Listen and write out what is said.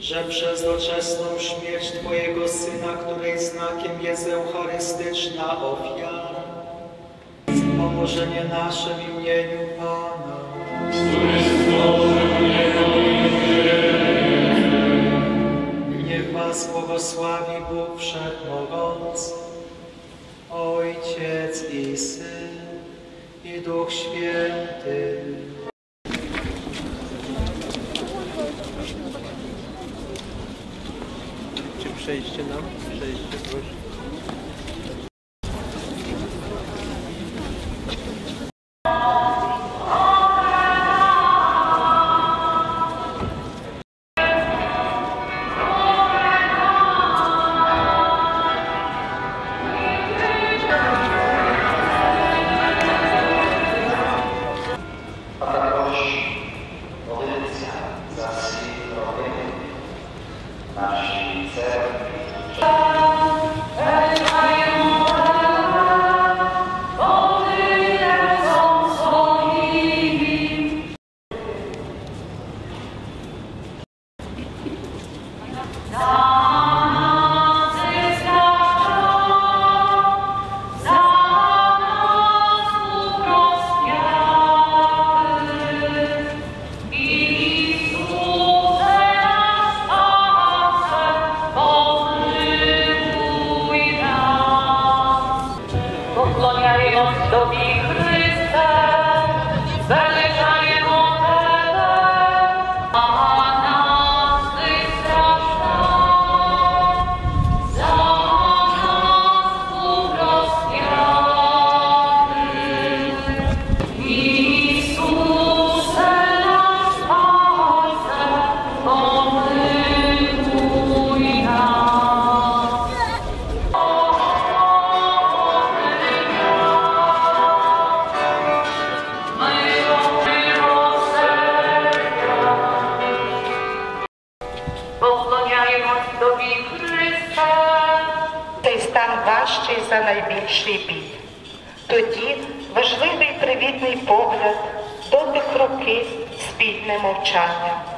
że przez doczesną śmierć Twojego Syna, której znakiem jest eucharystyczna ofiara, pomożenie nasze w imieniu Pana. Niech Was błogosławi Bóg Wszechmogący, Ojciec i Syn i Duch Święty. Przejście nam? Przejście, proszę. a topi. Важчий за найбільший біль. Тоді важливий привітний погляд, дотик руки, спільне мовчання.